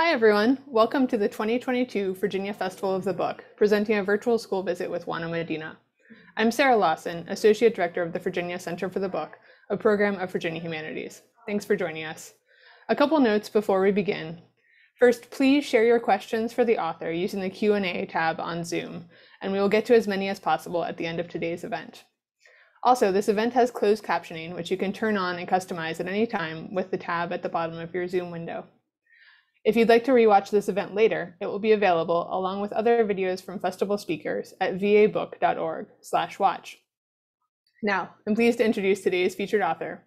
Hi, everyone. Welcome to the 2022 Virginia Festival of the Book, presenting a virtual school visit with Juana Medina. I'm Sarah Lawson, Associate Director of the Virginia Center for the Book, a program of Virginia Humanities. Thanks for joining us. A couple notes before we begin. First, please share your questions for the author using the Q&A tab on Zoom, and we will get to as many as possible at the end of today's event. Also, this event has closed captioning, which you can turn on and customize at any time with the tab at the bottom of your Zoom window. If you'd like to rewatch this event later, it will be available along with other videos from festival speakers at vabook.org/watch. Now, I'm pleased to introduce today's featured author.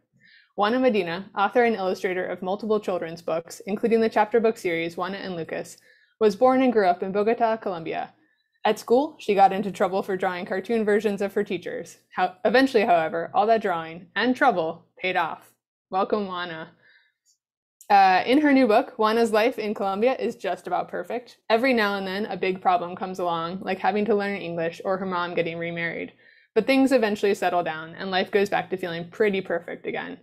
Juana Medina, author and illustrator of multiple children's books, including the chapter book series Juana and Lucas, was born and grew up in Bogota, Colombia. At school, she got into trouble for drawing cartoon versions of her teachers. How, eventually, however, all that drawing and trouble paid off. Welcome, Juana. Uh, in her new book, Juana's life in Colombia is just about perfect. Every now and then, a big problem comes along, like having to learn English or her mom getting remarried. But things eventually settle down, and life goes back to feeling pretty perfect again.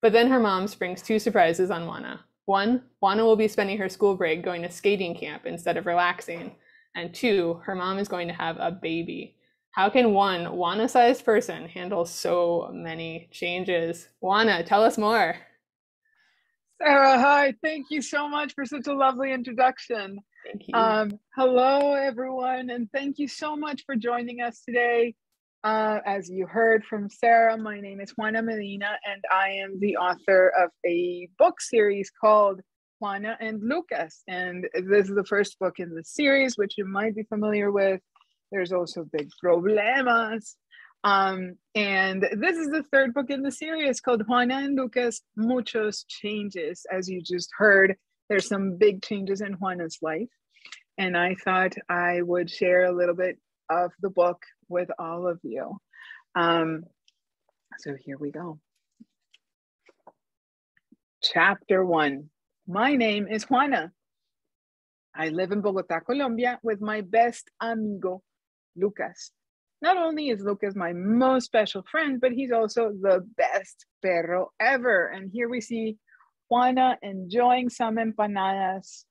But then her mom springs two surprises on Juana. One, Juana will be spending her school break going to skating camp instead of relaxing. And two, her mom is going to have a baby. How can one Juana sized person handle so many changes? Juana, tell us more. Sarah, hi. Thank you so much for such a lovely introduction. Thank you. Um, hello, everyone, and thank you so much for joining us today. Uh, as you heard from Sarah, my name is Juana Medina, and I am the author of a book series called Juana and Lucas. And this is the first book in the series, which you might be familiar with. There's also Big Problemas, um, and this is the third book in the series called Juana and Lucas Muchos Changes. As you just heard, there's some big changes in Juana's life. And I thought I would share a little bit of the book with all of you. Um, so here we go. Chapter one My name is Juana. I live in Bogota, Colombia with my best amigo, Lucas. Not only is Lucas my most special friend, but he's also the best perro ever. And here we see Juana enjoying some empanadas,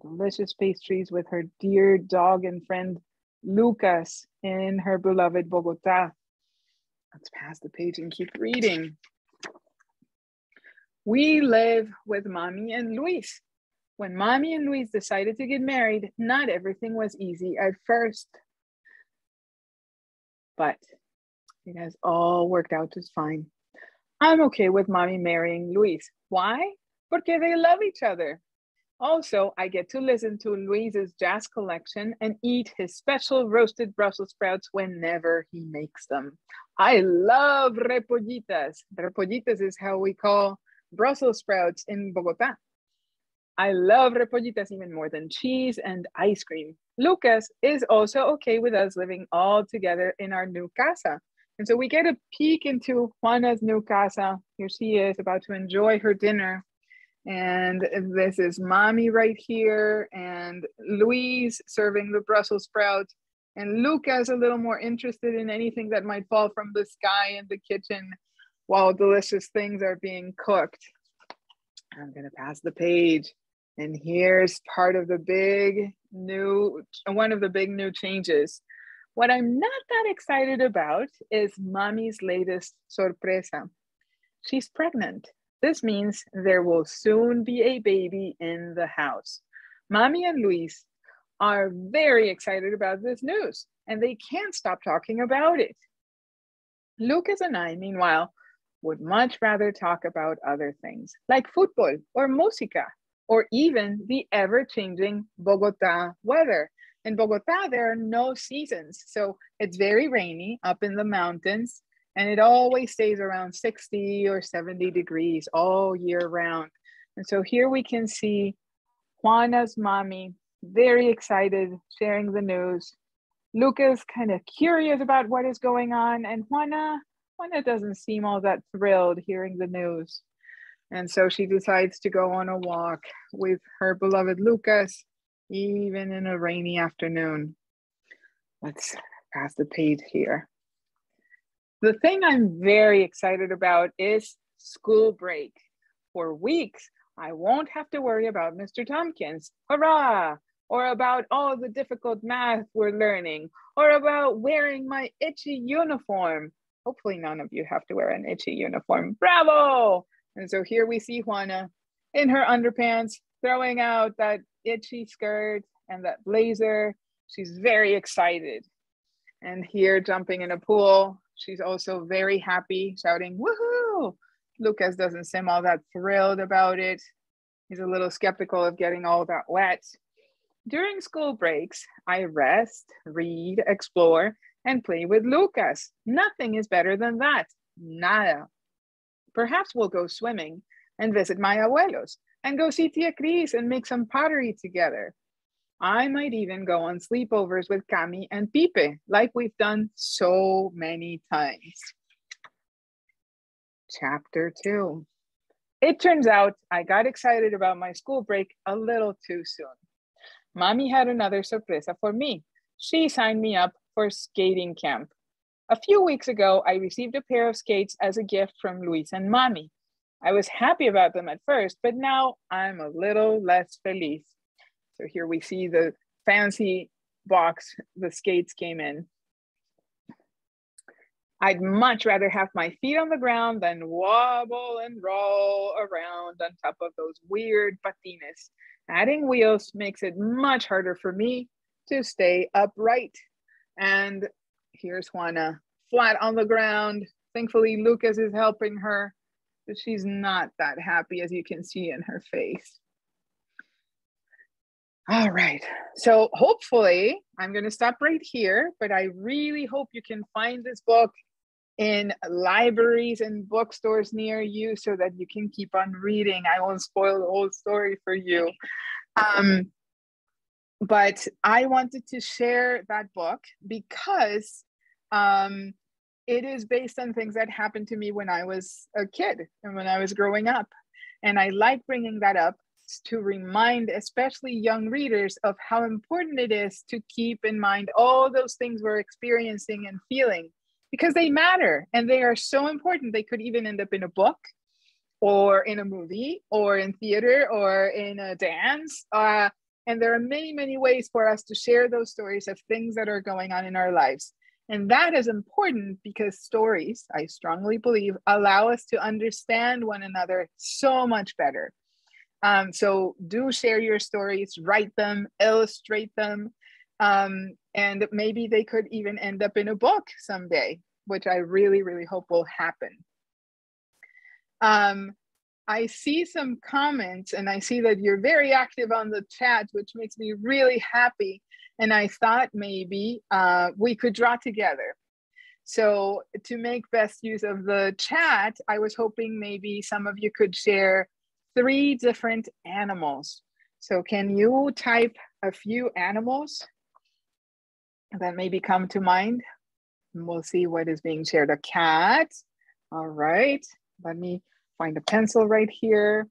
delicious pastries with her dear dog and friend Lucas in her beloved Bogota. Let's pass the page and keep reading. We live with Mami and Luis. When Mami and Luis decided to get married, not everything was easy at first but it has all worked out just fine. I'm okay with mommy marrying Luis. Why? Porque they love each other. Also, I get to listen to Luis's jazz collection and eat his special roasted Brussels sprouts whenever he makes them. I love repollitas. Repollitas is how we call Brussels sprouts in Bogota. I love repollitas even more than cheese and ice cream. Lucas is also okay with us living all together in our new casa. And so we get a peek into Juana's new casa. Here she is about to enjoy her dinner. And this is mommy right here, and Luis serving the Brussels sprouts. And Lucas a little more interested in anything that might fall from the sky in the kitchen while delicious things are being cooked. I'm gonna pass the page. And here's part of the big new, one of the big new changes. What I'm not that excited about is mommy's latest sorpresa. She's pregnant. This means there will soon be a baby in the house. Mami and Luis are very excited about this news and they can't stop talking about it. Lucas and I, meanwhile, would much rather talk about other things like football or música or even the ever changing Bogota weather. In Bogota, there are no seasons. So it's very rainy up in the mountains, and it always stays around 60 or 70 degrees all year round. And so here we can see Juana's mommy very excited, sharing the news. Lucas kind of curious about what is going on, and Juana, Juana doesn't seem all that thrilled hearing the news. And so she decides to go on a walk with her beloved Lucas, even in a rainy afternoon. Let's pass the page here. The thing I'm very excited about is school break. For weeks, I won't have to worry about Mr. Tompkins. Hurrah! Or about all the difficult math we're learning, or about wearing my itchy uniform. Hopefully, none of you have to wear an itchy uniform. Bravo! And so here we see Juana in her underpants, throwing out that itchy skirt and that blazer. She's very excited. And here, jumping in a pool, she's also very happy, shouting, Woohoo! Lucas doesn't seem all that thrilled about it. He's a little skeptical of getting all that wet. During school breaks, I rest, read, explore, and play with Lucas. Nothing is better than that. Nada. Perhaps we'll go swimming and visit my abuelos and go see Tia Cris and make some pottery together. I might even go on sleepovers with Cami and Pipe, like we've done so many times. Chapter two. It turns out I got excited about my school break a little too soon. Mami had another sorpresa for me. She signed me up for skating camp. A few weeks ago, I received a pair of skates as a gift from Luis and Mami. I was happy about them at first, but now I'm a little less feliz. So here we see the fancy box the skates came in. I'd much rather have my feet on the ground than wobble and roll around on top of those weird patines. Adding wheels makes it much harder for me to stay upright. And here's Juana flat on the ground. Thankfully, Lucas is helping her, but she's not that happy as you can see in her face. All right. So hopefully, I'm going to stop right here, but I really hope you can find this book in libraries and bookstores near you so that you can keep on reading. I won't spoil the whole story for you. Um, but I wanted to share that book because um, it is based on things that happened to me when I was a kid and when I was growing up. And I like bringing that up to remind especially young readers of how important it is to keep in mind all those things we're experiencing and feeling because they matter and they are so important they could even end up in a book or in a movie or in theater or in a dance uh, and there are many many ways for us to share those stories of things that are going on in our lives and that is important because stories i strongly believe allow us to understand one another so much better um, so do share your stories, write them, illustrate them, um, and maybe they could even end up in a book someday, which I really, really hope will happen. Um, I see some comments and I see that you're very active on the chat, which makes me really happy. And I thought maybe uh, we could draw together. So to make best use of the chat, I was hoping maybe some of you could share three different animals. So can you type a few animals that maybe come to mind? We'll see what is being shared. A cat. All right. Let me find a pencil right here.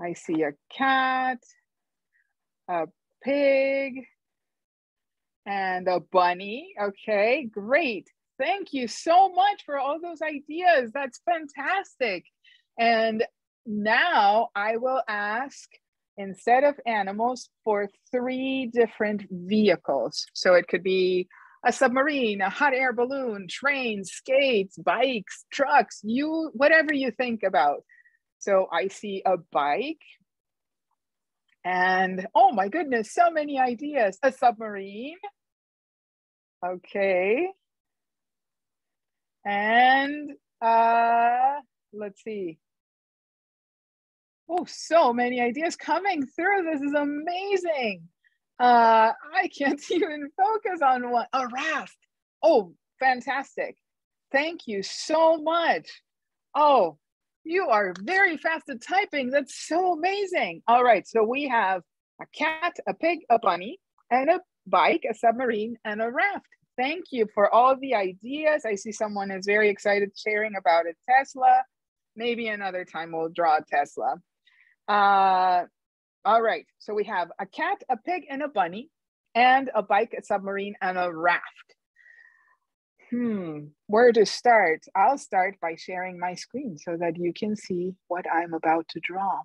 I see a cat, a pig, and a bunny. Okay, great. Thank you so much for all those ideas. That's fantastic. And now I will ask instead of animals for three different vehicles. So it could be a submarine, a hot air balloon, trains, skates, bikes, trucks, you whatever you think about. So I see a bike. And oh my goodness, so many ideas. A submarine. Okay. And uh let's see. Oh, so many ideas coming through. This is amazing. Uh, I can't even focus on one. A raft. Oh, fantastic. Thank you so much. Oh, you are very fast at typing. That's so amazing. All right, so we have a cat, a pig, a bunny, and a bike, a submarine, and a raft. Thank you for all the ideas. I see someone is very excited sharing about a Tesla. Maybe another time we'll draw a Tesla. Uh, all right, so we have a cat, a pig, and a bunny, and a bike, a submarine, and a raft. Hmm, where to start? I'll start by sharing my screen so that you can see what I'm about to draw.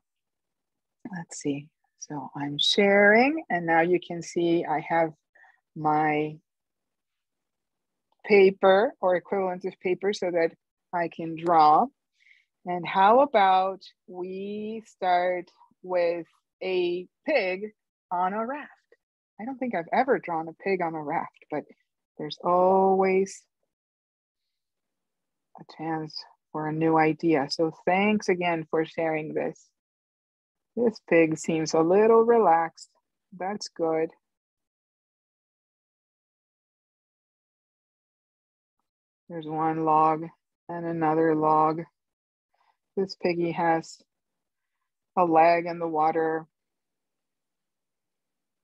let's see. So I'm sharing and now you can see I have my paper or equivalent of paper so that I can draw. And how about we start with a pig on a raft? I don't think I've ever drawn a pig on a raft, but there's always a chance for a new idea. So thanks again for sharing this. This pig seems a little relaxed. That's good. There's one log and another log. This piggy has a leg in the water.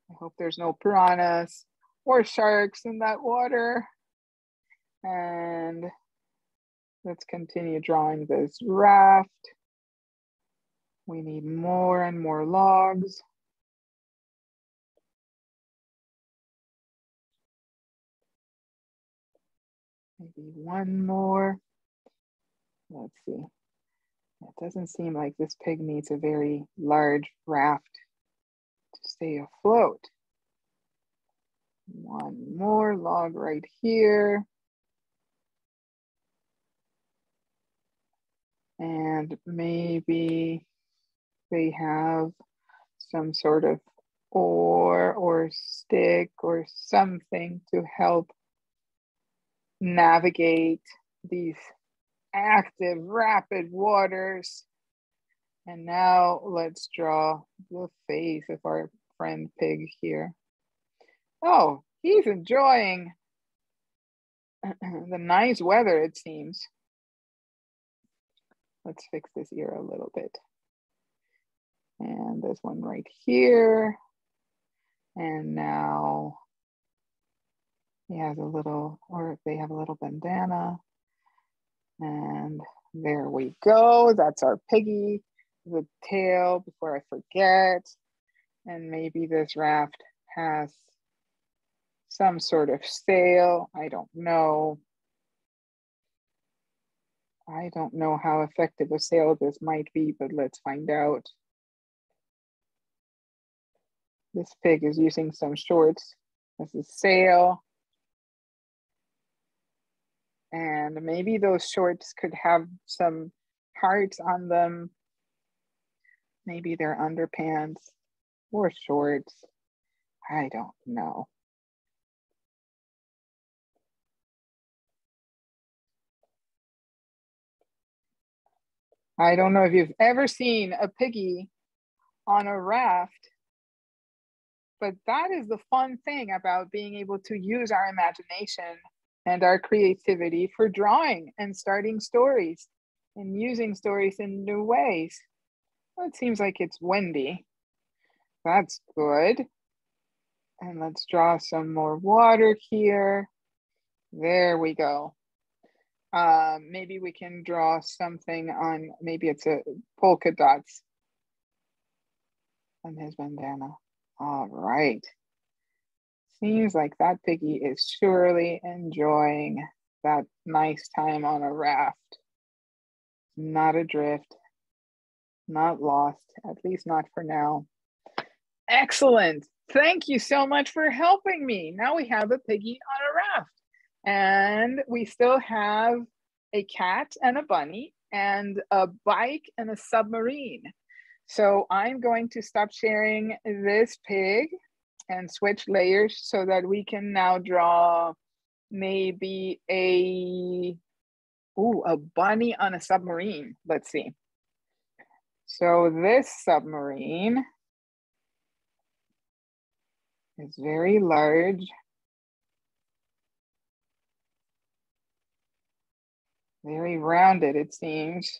I hope there's no piranhas or sharks in that water. And let's continue drawing this raft. We need more and more logs. Maybe one more. Let's see. It doesn't seem like this pig needs a very large raft to stay afloat. One more log right here. And maybe they have some sort of oar or stick or something to help navigate these active, rapid waters. And now let's draw the face of our friend pig here. Oh, he's enjoying the nice weather, it seems. Let's fix this ear a little bit. And there's one right here. And now he has a little, or they have a little bandana. And there we go. That's our piggy, the tail before I forget. And maybe this raft has some sort of sail. I don't know. I don't know how effective a sail this might be, but let's find out. This pig is using some shorts as a sail. And maybe those shorts could have some hearts on them. Maybe they're underpants or shorts. I don't know. I don't know if you've ever seen a piggy on a raft, but that is the fun thing about being able to use our imagination and our creativity for drawing and starting stories and using stories in new ways. Well, it seems like it's windy. That's good. And let's draw some more water here. There we go. Uh, maybe we can draw something on, maybe it's a polka dots on his bandana. All right. Seems like that piggy is surely enjoying that nice time on a raft. Not adrift, not lost, at least not for now. Excellent. Thank you so much for helping me. Now we have a piggy on a raft. And we still have a cat and a bunny and a bike and a submarine. So I'm going to stop sharing this pig and switch layers so that we can now draw maybe a ooh, a bunny on a submarine. Let's see. So this submarine is very large. Very rounded, it seems.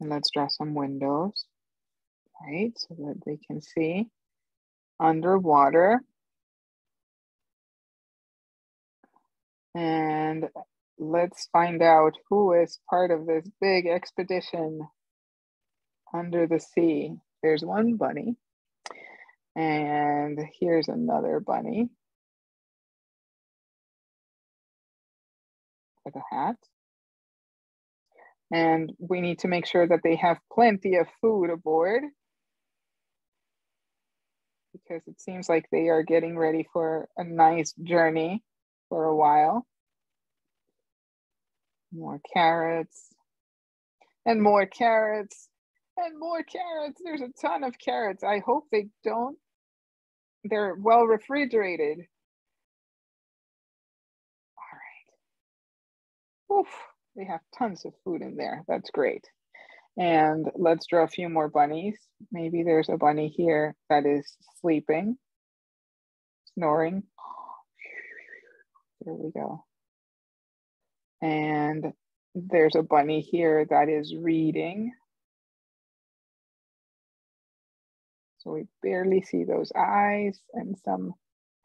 And let's draw some windows, right? So that they can see underwater. And let's find out who is part of this big expedition under the sea. There's one bunny. And here's another bunny. with a hat. And we need to make sure that they have plenty of food aboard because it seems like they are getting ready for a nice journey for a while. More carrots and more carrots and more carrots. There's a ton of carrots. I hope they don't, they're well refrigerated. All right. Oof, they have tons of food in there. That's great. And let's draw a few more bunnies. Maybe there's a bunny here that is sleeping, snoring. There we go. And there's a bunny here that is reading. So we barely see those eyes and some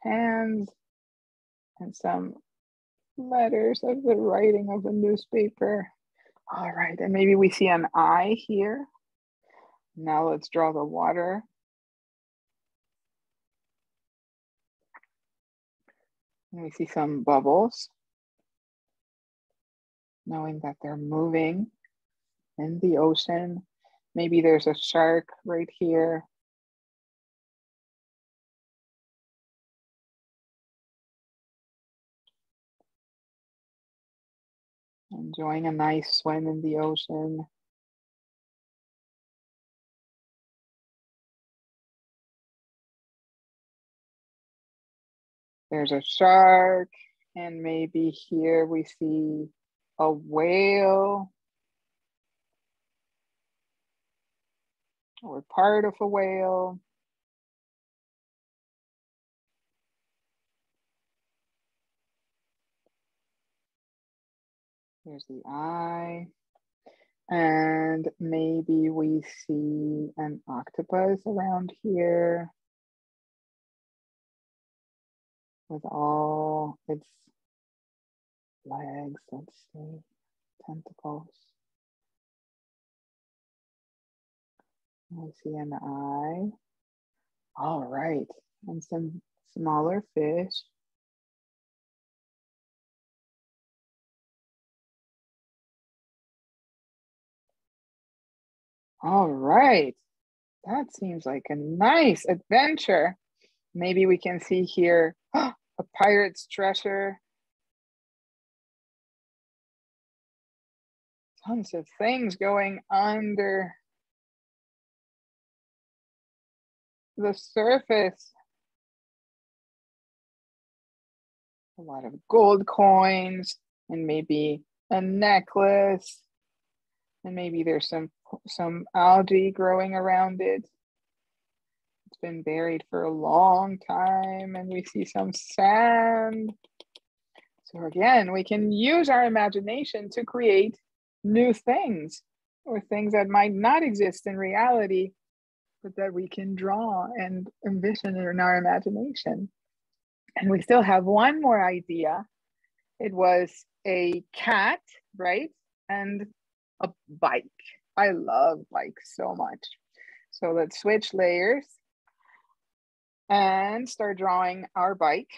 hands and some letters of the writing of the newspaper. All right, and maybe we see an eye here. Now let's draw the water. And we see some bubbles, knowing that they're moving in the ocean. Maybe there's a shark right here. Enjoying a nice swim in the ocean. There's a shark, and maybe here we see a whale or part of a whale. Here's the eye. And maybe we see an octopus around here with all its legs, let's see, tentacles. I see an eye. All right, and some smaller fish. All right. That seems like a nice adventure. Maybe we can see here a pirate's treasure. Tons of things going under the surface. A lot of gold coins and maybe a necklace. And maybe there's some some algae growing around it. It's been buried for a long time and we see some sand. So again, we can use our imagination to create new things or things that might not exist in reality, but that we can draw and envision in our imagination. And we still have one more idea. It was a cat, right? And a bike. I love bikes so much. So let's switch layers and start drawing our bike.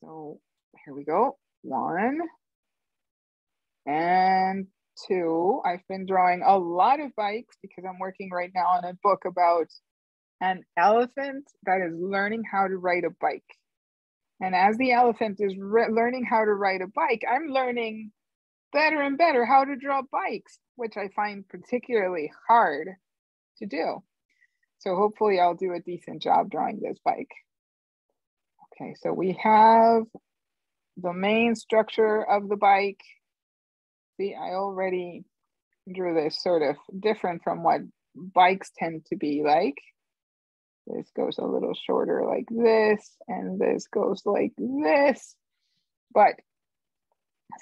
So here we go. One and two. I've been drawing a lot of bikes because I'm working right now on a book about an elephant that is learning how to ride a bike. And as the elephant is learning how to ride a bike, I'm learning better and better how to draw bikes, which I find particularly hard to do. So hopefully I'll do a decent job drawing this bike. Okay, so we have the main structure of the bike. See, I already drew this sort of different from what bikes tend to be like. This goes a little shorter like this, and this goes like this. But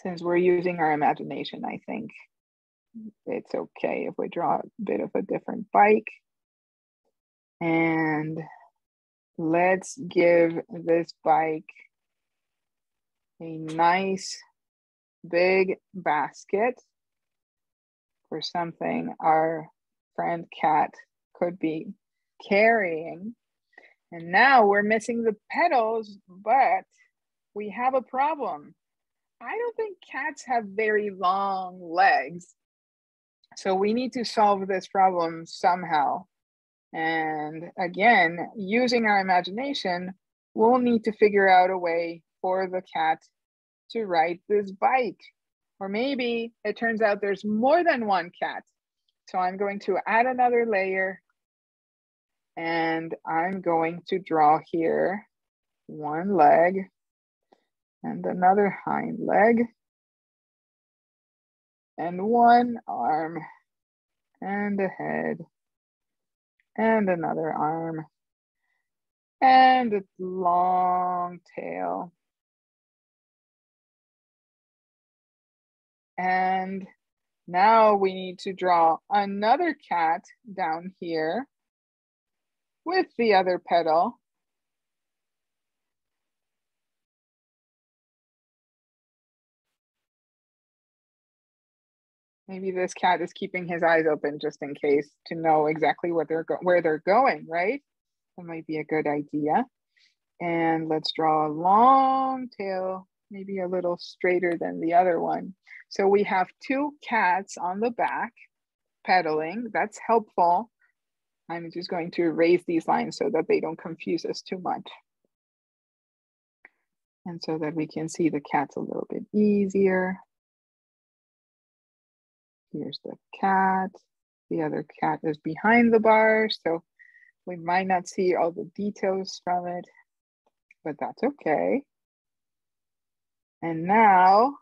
since we're using our imagination, I think it's okay if we draw a bit of a different bike. And let's give this bike a nice big basket for something our friend cat could be carrying. And now we're missing the pedals, but we have a problem I don't think cats have very long legs. So we need to solve this problem somehow. And again, using our imagination, we'll need to figure out a way for the cat to ride this bike. Or maybe it turns out there's more than one cat. So I'm going to add another layer and I'm going to draw here one leg and another hind leg and one arm and a head and another arm and a long tail. And now we need to draw another cat down here with the other pedal. Maybe this cat is keeping his eyes open just in case to know exactly what they're where they're going, right? That might be a good idea. And let's draw a long tail, maybe a little straighter than the other one. So we have two cats on the back pedaling. That's helpful. I'm just going to erase these lines so that they don't confuse us too much. And so that we can see the cats a little bit easier. Here's the cat. The other cat is behind the bar, so we might not see all the details from it, but that's okay. And now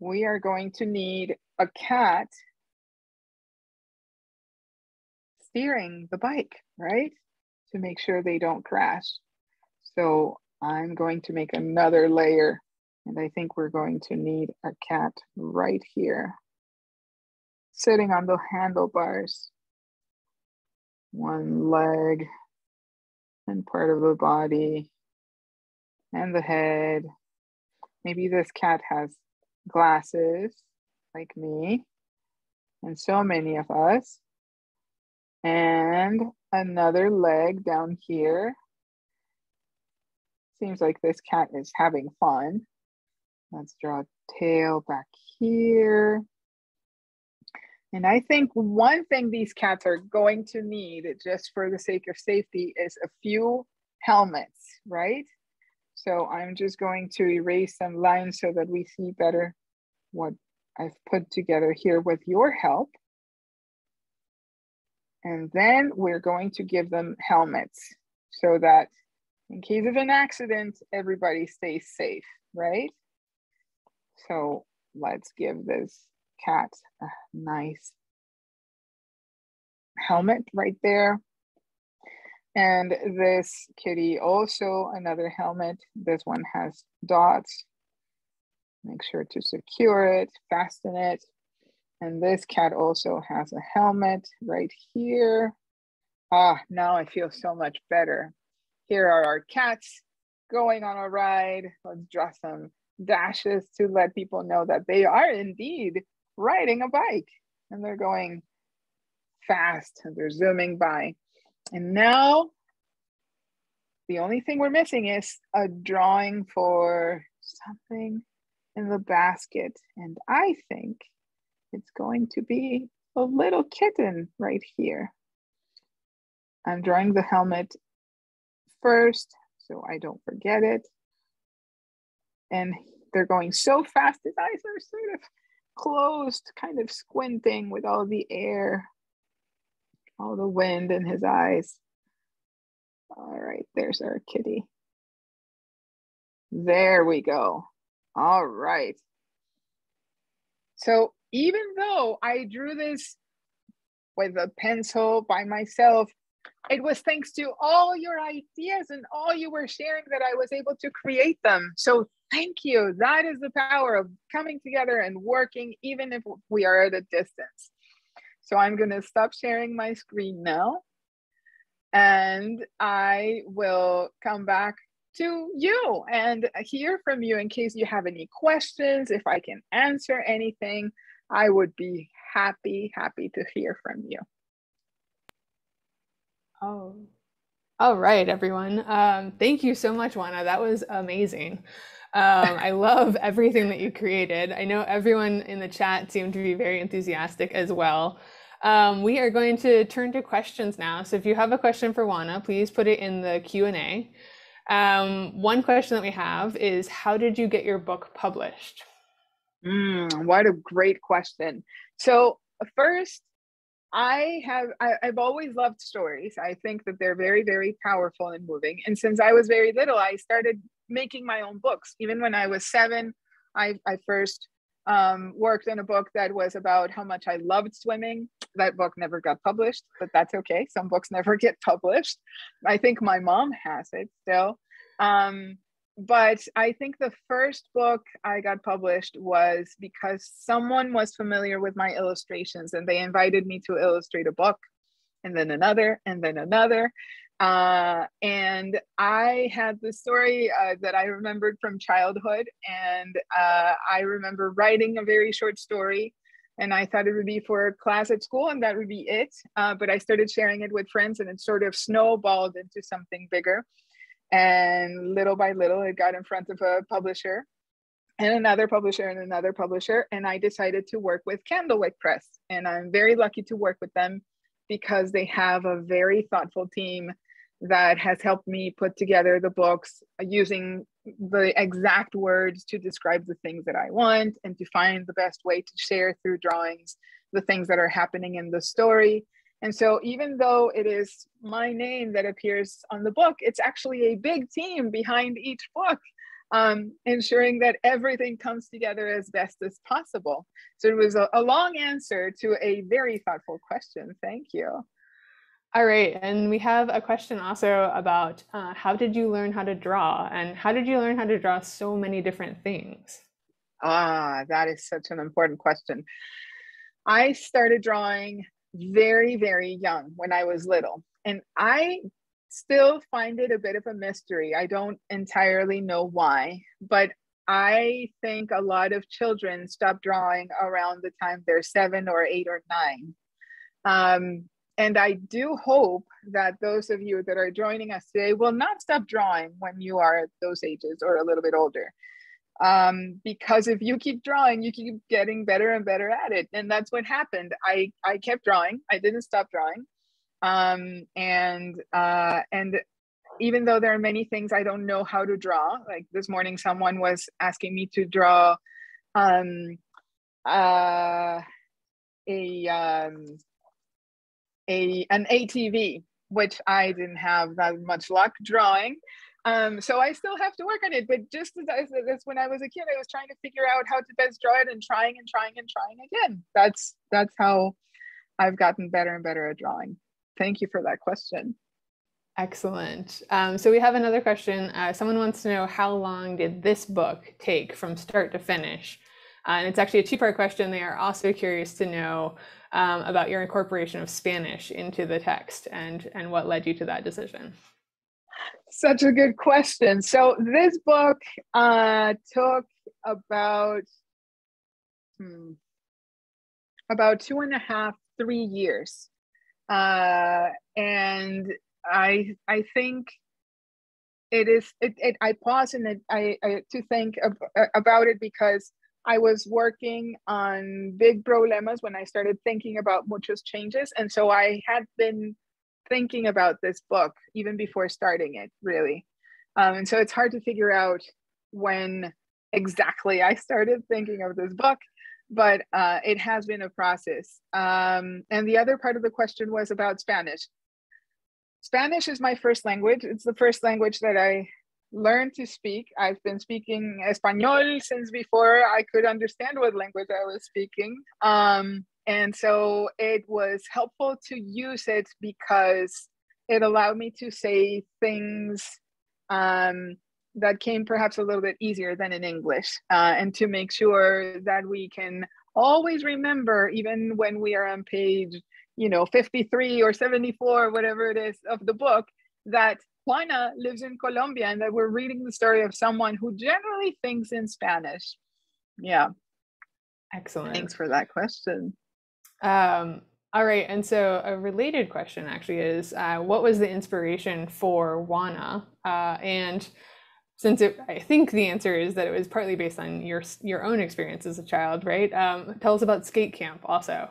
we are going to need a cat steering the bike, right? To make sure they don't crash. So I'm going to make another layer and I think we're going to need a cat right here sitting on the handlebars. One leg and part of the body and the head. Maybe this cat has glasses like me and so many of us. And another leg down here. Seems like this cat is having fun. Let's draw a tail back here. And I think one thing these cats are going to need, just for the sake of safety, is a few helmets, right? So I'm just going to erase some lines so that we see better what I've put together here with your help. And then we're going to give them helmets so that in case of an accident, everybody stays safe, right? So let's give this cat a nice helmet right there. And this kitty also another helmet. This one has dots. Make sure to secure it, fasten it. And this cat also has a helmet right here. Ah, now I feel so much better. Here are our cats going on a ride. Let's draw some dashes to let people know that they are indeed riding a bike and they're going fast and they're zooming by. And now the only thing we're missing is a drawing for something in the basket. And I think it's going to be a little kitten right here. I'm drawing the helmet first so I don't forget it. And they're going so fast, his eyes are sort of closed, kind of squinting with all the air, all the wind in his eyes. All right, there's our kitty. There we go. All right. So even though I drew this with a pencil by myself, it was thanks to all your ideas and all you were sharing that I was able to create them. So thank you. That is the power of coming together and working, even if we are at a distance. So I'm going to stop sharing my screen now. And I will come back to you and hear from you in case you have any questions. If I can answer anything, I would be happy, happy to hear from you. Oh, all right, everyone. Um, thank you so much, Juana. That was amazing. Um, I love everything that you created. I know everyone in the chat seemed to be very enthusiastic as well. Um, we are going to turn to questions now. So if you have a question for Juana, please put it in the Q&A. Um, one question that we have is, how did you get your book published? Mm, what a great question. So first, I have I, have always loved stories. I think that they're very, very powerful and moving. And since I was very little, I started making my own books. Even when I was seven, I, I first um, worked on a book that was about how much I loved swimming. That book never got published, but that's okay. Some books never get published. I think my mom has it still. Um, but I think the first book I got published was because someone was familiar with my illustrations and they invited me to illustrate a book and then another and then another. Uh, and I had the story uh, that I remembered from childhood. And uh, I remember writing a very short story. And I thought it would be for class at school, and that would be it. Uh, but I started sharing it with friends, and it sort of snowballed into something bigger. And little by little, it got in front of a publisher and another publisher and another publisher. And I decided to work with Candlewick Press. And I'm very lucky to work with them because they have a very thoughtful team that has helped me put together the books using the exact words to describe the things that I want and to find the best way to share through drawings the things that are happening in the story. And so, even though it is my name that appears on the book, it's actually a big team behind each book, um, ensuring that everything comes together as best as possible. So, it was a, a long answer to a very thoughtful question. Thank you. All right, and we have a question also about uh, how did you learn how to draw, and how did you learn how to draw so many different things? Ah, that is such an important question. I started drawing very, very young when I was little, and I still find it a bit of a mystery. I don't entirely know why, but I think a lot of children stop drawing around the time they're seven or eight or nine. Um, and I do hope that those of you that are joining us today will not stop drawing when you are at those ages or a little bit older. Um, because if you keep drawing, you keep getting better and better at it. And that's what happened. I, I kept drawing, I didn't stop drawing. Um, and, uh, and even though there are many things I don't know how to draw, like this morning, someone was asking me to draw um, uh, a, um, a an ATV, which I didn't have that much luck drawing. Um, so I still have to work on it. But just as, as when I was a kid, I was trying to figure out how to best draw it and trying and trying and trying again. That's that's how I've gotten better and better at drawing. Thank you for that question. Excellent. Um, so we have another question. Uh, someone wants to know how long did this book take from start to finish? Uh, and it's actually a two-part question. They are also curious to know um, about your incorporation of Spanish into the text and, and what led you to that decision. Such a good question. So this book uh, took about hmm, about two and a half, three years, uh, and I I think it is it, it I pause and it, I, I to think ab- about it because I was working on big problemas when I started thinking about muchos changes. And so I had been thinking about this book even before starting it, really. Um, and so it's hard to figure out when exactly I started thinking of this book, but uh, it has been a process. Um, and the other part of the question was about Spanish. Spanish is my first language. It's the first language that I learned to speak. I've been speaking Espanol since before I could understand what language I was speaking. Um, and so it was helpful to use it because it allowed me to say things um, that came perhaps a little bit easier than in English uh, and to make sure that we can always remember, even when we are on page, you know, 53 or 74, whatever it is of the book, that Juana lives in Colombia and that we're reading the story of someone who generally thinks in Spanish. Yeah. Excellent. Thanks for that question. Um, all right. And so a related question actually is uh, what was the inspiration for Juana? Uh, and since it, I think the answer is that it was partly based on your your own experience as a child, right? Um, tell us about skate camp also.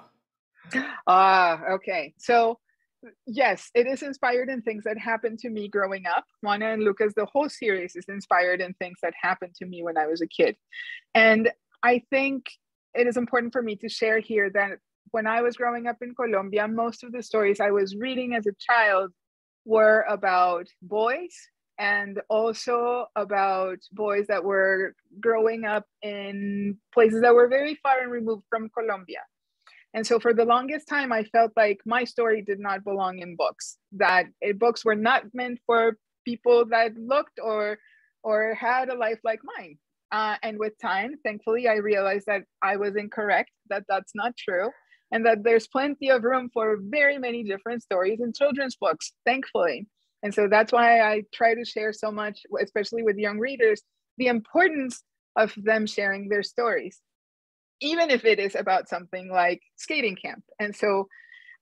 Ah, okay. So yes, it is inspired in things that happened to me growing up. Juana and Lucas, the whole series is inspired in things that happened to me when I was a kid. And I think it is important for me to share here that when I was growing up in Colombia, most of the stories I was reading as a child were about boys and also about boys that were growing up in places that were very far and removed from Colombia. And so for the longest time, I felt like my story did not belong in books, that it, books were not meant for people that looked or or had a life like mine. Uh, and with time, thankfully, I realized that I was incorrect, that that's not true, and that there's plenty of room for very many different stories in children's books, thankfully. And so that's why I try to share so much, especially with young readers, the importance of them sharing their stories, even if it is about something like skating camp. And so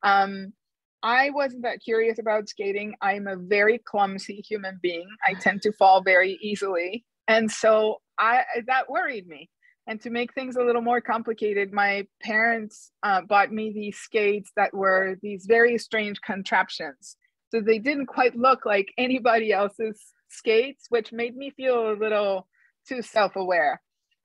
um, I wasn't that curious about skating. I'm a very clumsy human being. I tend to fall very easily. And so I that worried me. And to make things a little more complicated, my parents uh, bought me these skates that were these very strange contraptions so they didn't quite look like anybody else's skates, which made me feel a little too self aware.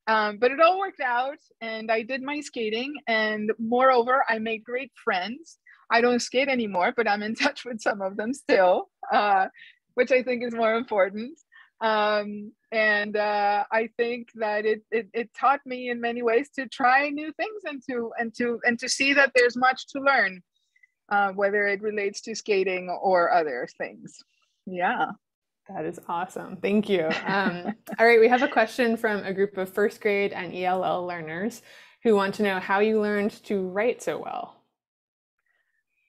Um, but it all worked out, and I did my skating. And moreover, I made great friends. I don't skate anymore, but I'm in touch with some of them still, uh, which I think is more important. Um, and uh, I think that it, it, it taught me in many ways to try new things and to and to and to see that there's much to learn uh, whether it relates to skating or other things. Yeah. That is awesome. Thank you. Um, all right, we have a question from a group of first grade and ELL learners who want to know how you learned to write so well.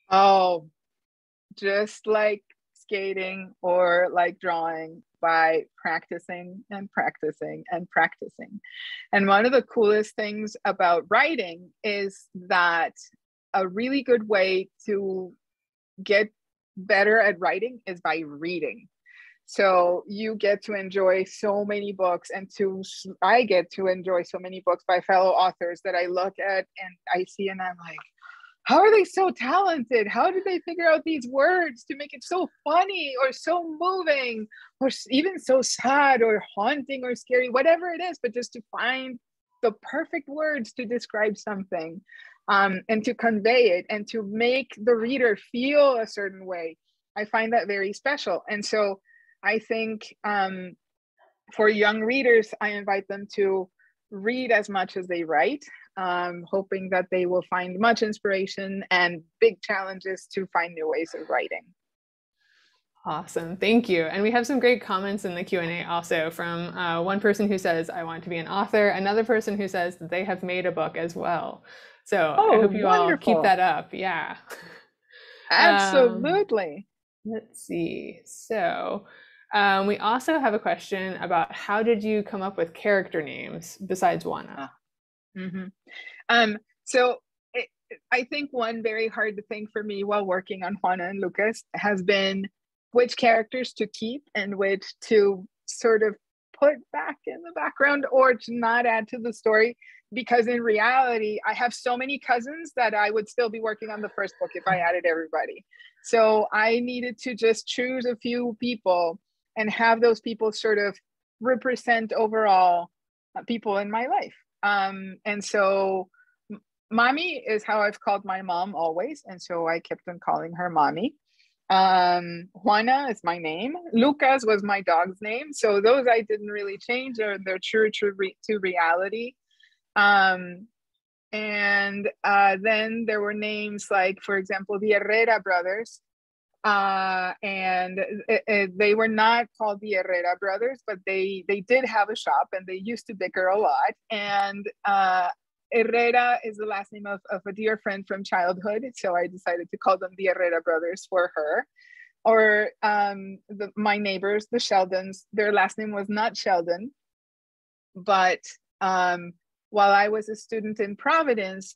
Oh, just like skating or like drawing by practicing and practicing and practicing. And one of the coolest things about writing is that a really good way to get better at writing is by reading so you get to enjoy so many books and to i get to enjoy so many books by fellow authors that i look at and i see and i'm like how are they so talented how did they figure out these words to make it so funny or so moving or even so sad or haunting or scary whatever it is but just to find the perfect words to describe something um, and to convey it and to make the reader feel a certain way. I find that very special. And so I think um, for young readers, I invite them to read as much as they write, um, hoping that they will find much inspiration and big challenges to find new ways of writing. Awesome, thank you. And we have some great comments in the Q and A also from uh, one person who says, "I want to be an author," another person who says that they have made a book as well. So oh, I hope you wonderful. all keep that up. Yeah. Absolutely. Um, let's see. So um, we also have a question about how did you come up with character names besides Juana? Mm-hmm. Um, so it, I think one very hard thing for me while working on Juana and Lucas has been which characters to keep and which to sort of put back in the background or to not add to the story because in reality i have so many cousins that i would still be working on the first book if i added everybody so i needed to just choose a few people and have those people sort of represent overall uh, people in my life um, and so Mami is how i've called my mom always and so i kept on calling her Mami um, Juana is my name. Lucas was my dog's name. So those I didn't really change. They're, they're true to, re- to reality. Um, and uh, then there were names like, for example, the Herrera brothers. Uh, and it, it, they were not called the Herrera brothers, but they they did have a shop and they used to bicker a lot. And uh, Herrera is the last name of, of a dear friend from childhood. So I decided to call them the Herrera brothers for her. Or um, the, my neighbors, the Sheldons, their last name was not Sheldon. But um, while I was a student in Providence,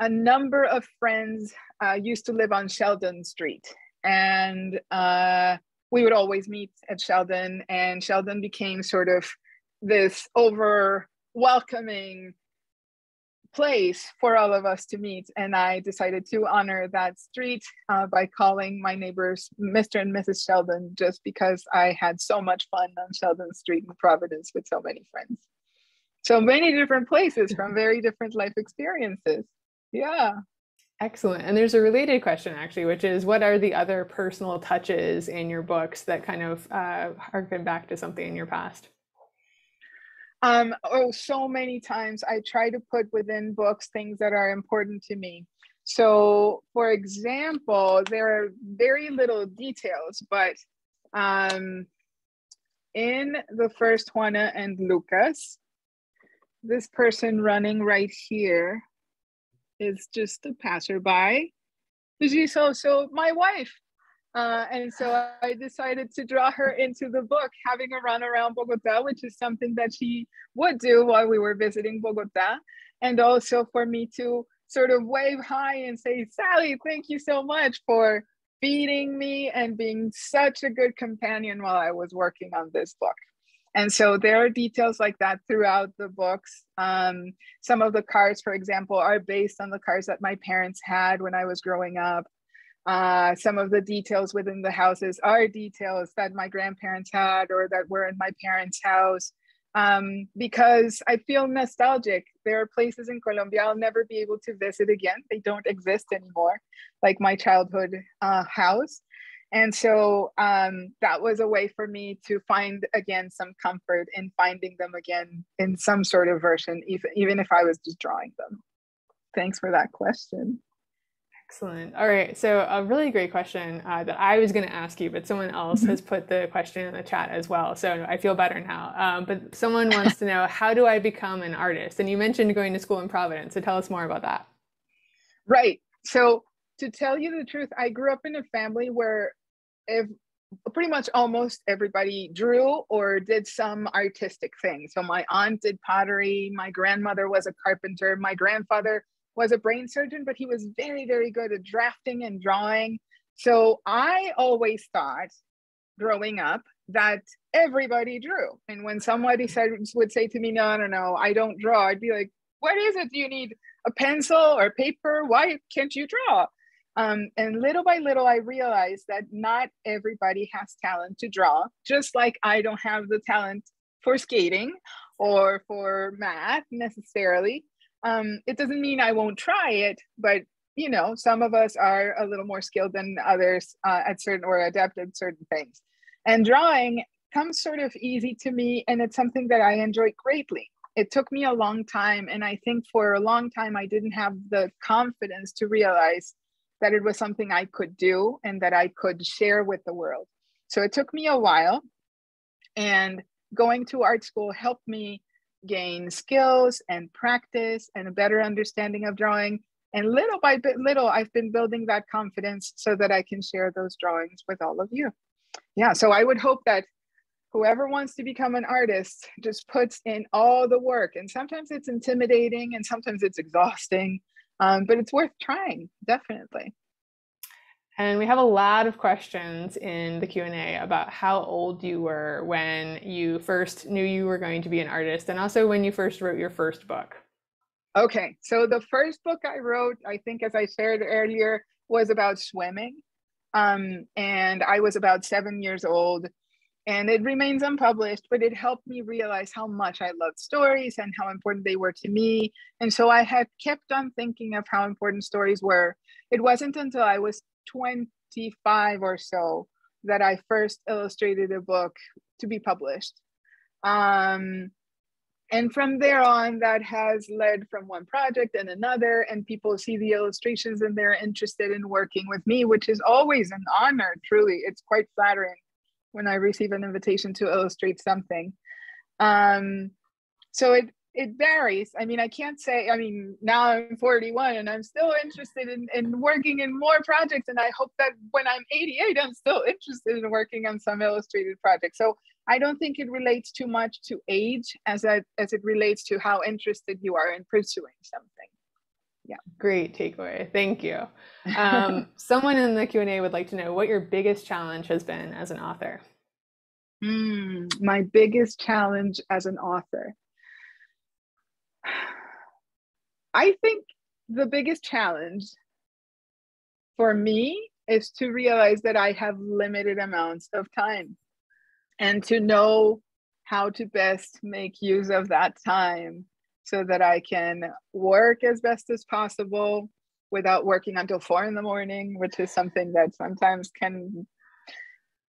a number of friends uh, used to live on Sheldon Street. And uh, we would always meet at Sheldon, and Sheldon became sort of this over welcoming place for all of us to meet. And I decided to honor that street uh, by calling my neighbors Mr. and Mrs. Sheldon, just because I had so much fun on Sheldon Street in Providence with so many friends. So many different places from very different life experiences. Yeah. Excellent. And there's a related question actually, which is what are the other personal touches in your books that kind of uh, harken back to something in your past? Um, oh, so many times I try to put within books things that are important to me. So, for example, there are very little details, but um, in the first Juana and Lucas, this person running right here is just a passerby. She's also my wife. Uh, and so I decided to draw her into the book, having a run around Bogota, which is something that she would do while we were visiting Bogota. And also for me to sort of wave high and say, Sally, thank you so much for feeding me and being such a good companion while I was working on this book. And so there are details like that throughout the books. Um, some of the cars, for example, are based on the cars that my parents had when I was growing up. Uh, some of the details within the houses are details that my grandparents had or that were in my parents' house. Um, because I feel nostalgic. There are places in Colombia I'll never be able to visit again. They don't exist anymore, like my childhood uh, house. And so um, that was a way for me to find again some comfort in finding them again in some sort of version, even, even if I was just drawing them. Thanks for that question. Excellent. All right. So, a really great question uh, that I was going to ask you, but someone else mm-hmm. has put the question in the chat as well. So, I feel better now. Um, but someone wants to know how do I become an artist? And you mentioned going to school in Providence. So, tell us more about that. Right. So, to tell you the truth, I grew up in a family where if pretty much almost everybody drew or did some artistic thing. So, my aunt did pottery, my grandmother was a carpenter, my grandfather was a brain surgeon, but he was very, very good at drafting and drawing. So I always thought growing up that everybody drew. And when somebody said would say to me, no, no, no, I don't draw, I'd be like, what is it? Do you need a pencil or paper? Why can't you draw? Um, and little by little, I realized that not everybody has talent to draw, just like I don't have the talent for skating or for math necessarily um, it doesn't mean I won't try it, but you know, some of us are a little more skilled than others uh, at certain or adept at certain things. And drawing comes sort of easy to me, and it's something that I enjoy greatly. It took me a long time, and I think for a long time I didn't have the confidence to realize that it was something I could do and that I could share with the world. So it took me a while, and going to art school helped me gain skills and practice and a better understanding of drawing. And little by bit, little, I've been building that confidence so that I can share those drawings with all of you. Yeah, so I would hope that whoever wants to become an artist just puts in all the work. And sometimes it's intimidating and sometimes it's exhausting, um, but it's worth trying, definitely. And we have a lot of questions in the Q&A about how old you were when you first knew you were going to be an artist and also when you first wrote your first book. Okay, so the first book I wrote, I think as I shared earlier, was about swimming. Um, and I was about seven years old and it remains unpublished, but it helped me realize how much I loved stories and how important they were to me. And so I had kept on thinking of how important stories were. It wasn't until I was 25 or so that I first illustrated a book to be published. Um, and from there on, that has led from one project and another, and people see the illustrations and they're interested in working with me, which is always an honor, truly. It's quite flattering when I receive an invitation to illustrate something. Um, so it it varies. I mean, I can't say, I mean, now I'm 41 and I'm still interested in, in working in more projects. And I hope that when I'm 88, I'm still interested in working on some illustrated projects. So I don't think it relates too much to age as, as it relates to how interested you are in pursuing something. Yeah. Great takeaway. Thank you. Um, someone in the Q&A would like to know what your biggest challenge has been as an author. Mm, my biggest challenge as an author. I think the biggest challenge for me is to realize that I have limited amounts of time and to know how to best make use of that time so that I can work as best as possible without working until four in the morning, which is something that sometimes can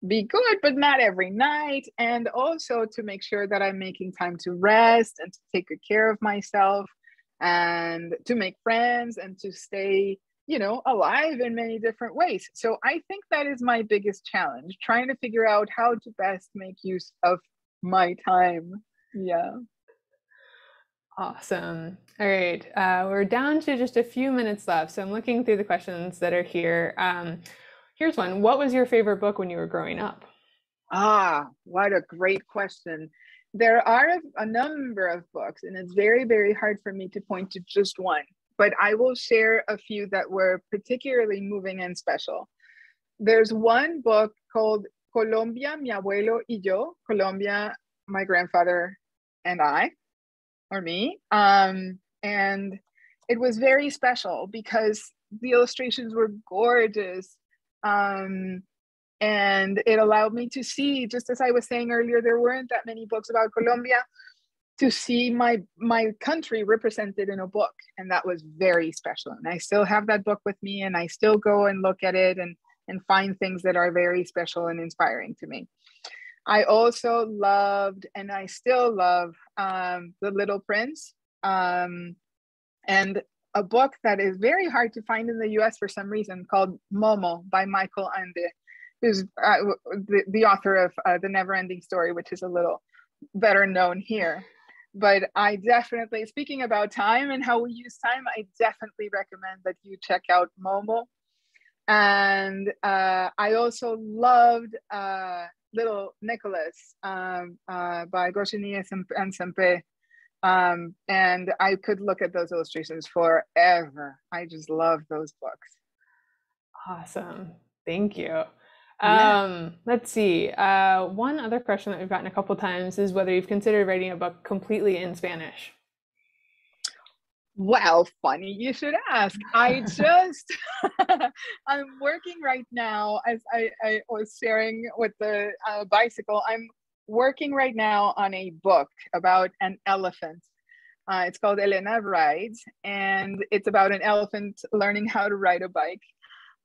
be good, but not every night. And also to make sure that I'm making time to rest and to take good care of myself and to make friends and to stay you know alive in many different ways. So i think that is my biggest challenge trying to figure out how to best make use of my time. Yeah awesome. All right uh, we're down to just a few minutes left so i'm looking through the questions that are here. Um, here's one. What was your favorite book when you were growing up? Ah what a great question. There are a number of books and it's very very hard for me to point to just one but I will share a few that were particularly moving and special. There's one book called Colombia, mi abuelo y yo, Colombia, my grandfather and I, or me. Um, and it was very special because the illustrations were gorgeous. Um, and it allowed me to see, just as I was saying earlier, there weren't that many books about Colombia to see my my country represented in a book and that was very special and i still have that book with me and i still go and look at it and and find things that are very special and inspiring to me i also loved and i still love um, the little prince um, and a book that is very hard to find in the us for some reason called momo by michael ende who's uh, the, the author of uh, the never ending story which is a little better known here but I definitely, speaking about time and how we use time, I definitely recommend that you check out Momo. And uh, I also loved uh, Little Nicholas um, uh, by Goscinny and Sempe. Um, and I could look at those illustrations forever. I just love those books. Awesome. Thank you. Yeah. Um, let's see. Uh, one other question that we've gotten a couple times is whether you've considered writing a book completely in Spanish. Well, funny you should ask. I just, I'm working right now, as I, I was sharing with the uh, bicycle, I'm working right now on a book about an elephant. Uh, it's called Elena Rides, and it's about an elephant learning how to ride a bike.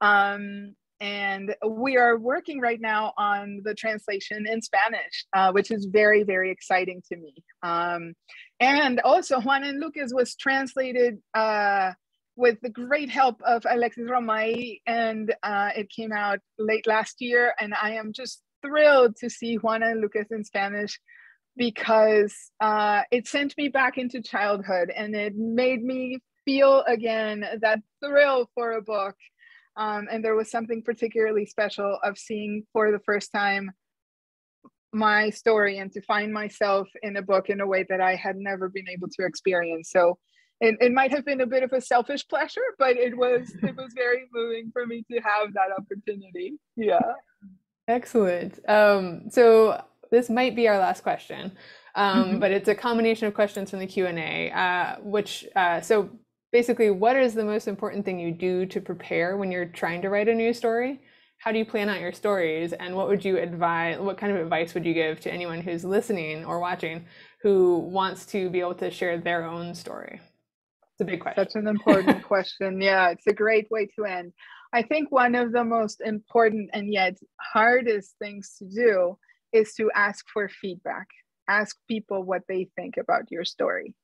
Um, and we are working right now on the translation in Spanish, uh, which is very, very exciting to me. Um, and also, Juana and Lucas was translated uh, with the great help of Alexis Romay, and uh, it came out late last year. And I am just thrilled to see Juana and Lucas in Spanish because uh, it sent me back into childhood and it made me feel again that thrill for a book um, and there was something particularly special of seeing for the first time my story and to find myself in a book in a way that I had never been able to experience. So it, it might have been a bit of a selfish pleasure, but it was it was very moving for me to have that opportunity. Yeah. Excellent. Um, so this might be our last question, um, mm-hmm. but it's a combination of questions from the Q and A. Uh, which uh, so basically what is the most important thing you do to prepare when you're trying to write a new story? How do you plan out your stories? And what would you advise what kind of advice would you give to anyone who's listening or watching who wants to be able to share their own story? It's a big question. Such an important question. Yeah it's a great way to end. I think one of the most important and yet hardest things to do is to ask for feedback. Ask people what they think about your story.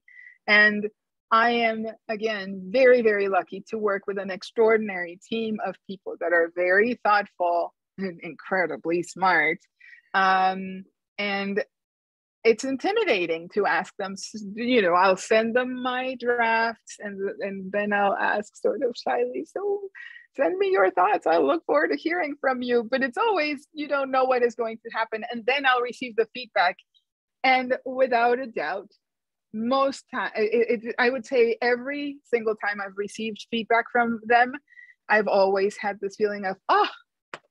And I am, again, very, very lucky to work with an extraordinary team of people that are very thoughtful and incredibly smart. Um, and it's intimidating to ask them, you know, I'll send them my drafts and, and then I'll ask sort of shyly, so send me your thoughts. I look forward to hearing from you. But it's always, you don't know what is going to happen. And then I'll receive the feedback. And without a doubt, most time, it, it, I would say every single time I've received feedback from them, I've always had this feeling of, oh,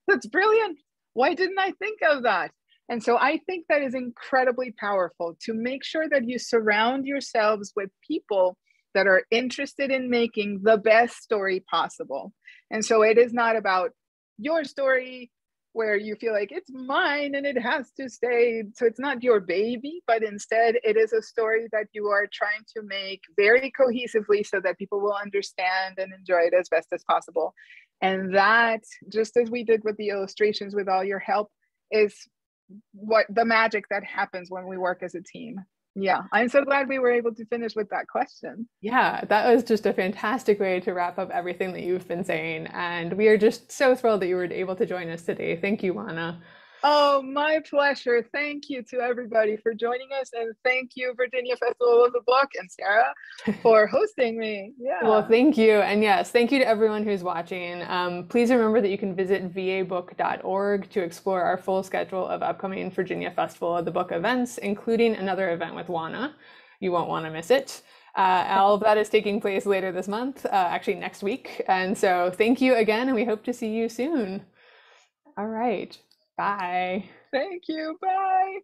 that's brilliant. Why didn't I think of that? And so I think that is incredibly powerful to make sure that you surround yourselves with people that are interested in making the best story possible. And so it is not about your story where you feel like it's mine and it has to stay. So it's not your baby, but instead it is a story that you are trying to make very cohesively so that people will understand and enjoy it as best as possible. And that, just as we did with the illustrations with all your help, is what the magic that happens when we work as a team. Yeah, I'm so glad we were able to finish with that question. Yeah, that was just a fantastic way to wrap up everything that you've been saying. And we are just so thrilled that you were able to join us today. Thank you, Juana. Oh, my pleasure. Thank you to everybody for joining us. And thank you, Virginia Festival of the Book and Sarah for hosting me. Yeah. Well, thank you. And yes, thank you to everyone who's watching. Um, please remember that you can visit vabook.org to explore our full schedule of upcoming Virginia Festival of the Book events, including another event with Juana. You won't want to miss it. Uh, all of that is taking place later this month, uh, actually next week. And so thank you again, and we hope to see you soon. All right. Bye. Thank you. Bye.